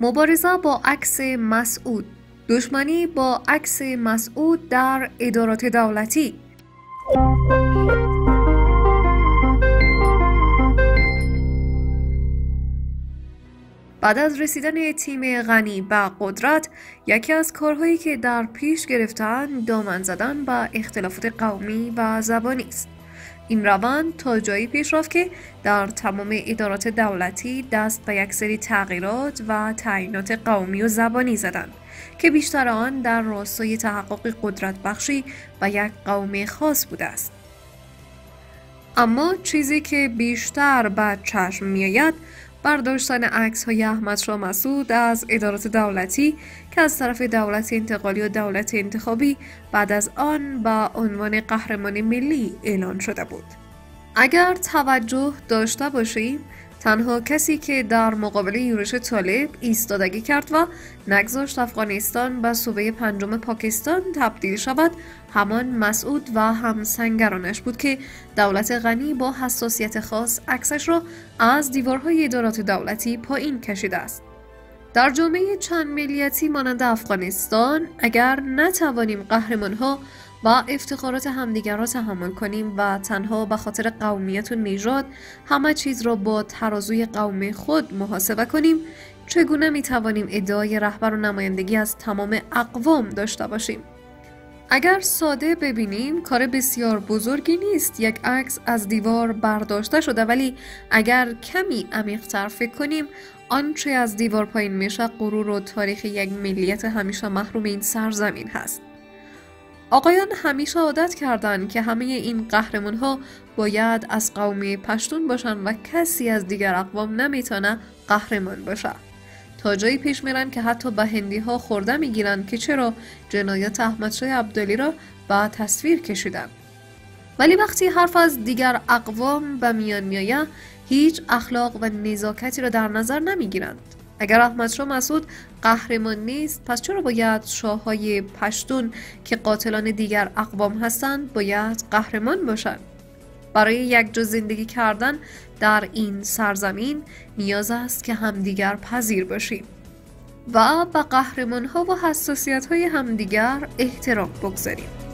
مبارزه با عکس مسعود. دشمنی با عکس مسعود در ادارات دولتی. بعد از رسیدن تیم غنی به قدرت یکی از کارهایی که در پیش گرفتن دامن زدن به اختلافات قومی و زبانی است. این روند تا جایی پیش رفت که در تمام ادارات دولتی دست به یک سری تغییرات و تعیینات قومی و زبانی زدند که بیشتر آن در راستای تحقق قدرت بخشی و یک قوم خاص بوده است. اما چیزی که بیشتر به چشم میآید برداشتن عکس های احمد شاه مسعود از ادارات دولتی که از طرف دولت انتقالی و دولت انتخابی بعد از آن با عنوان قهرمان ملی اعلان شده بود. اگر توجه داشته باشیم تنها کسی که در مقابل یورش طالب ایستادگی کرد و نگذاشت افغانستان به صوبه پنجم پاکستان تبدیل شود همان مسعود و همسنگرانش بود که دولت غنی با حساسیت خاص عکسش را از دیوارهای ادارات دولتی پایین کشیده است. در جامعه چند ملیتی مانند افغانستان اگر نتوانیم قهرمانها با افتخارات همدیگر را تحمل کنیم و تنها به خاطر قومیت و نژاد همه چیز را با ترازوی قوم خود محاسبه کنیم. چگونه می توانیم ادعای رهبر و نمایندگی از تمام اقوام داشته باشیم؟ اگر ساده ببینیم کار بسیار بزرگی نیست. یک عکس از دیوار برداشته شده ولی اگر کمی عمیقتر فکر کنیم آنچه از دیوار پایین میشه غرور و تاریخ یک ملیت همیشه محروم این سرزمین هست. آقایان همیشه عادت کردند که همه این قهرمان ها باید از قومی پشتون باشن و کسی از دیگر اقوام نمی‌تونه قهرمان باشه. تا جایی پیش میرن که حتی به هندی ها خورده می‌گیرن که چرا جنایات احمدشاه عبدالی را به تصویر کشیدن. ولی وقتی حرف از دیگر اقوام به میان میآید هیچ اخلاق و نزاکتی را در نظر نمی‌گیرند. اگر احمدشاه مسعود قهرمان نیست پس چرا باید شاههای پشتون که قاتلان دیگر اقوام هستند باید قهرمان باشند برای یک جا زندگی کردن در این سرزمین نیاز است که همدیگر پذیر باشیم و به قهرمان ها و حساسیت های همدیگر احترام بگذاریم.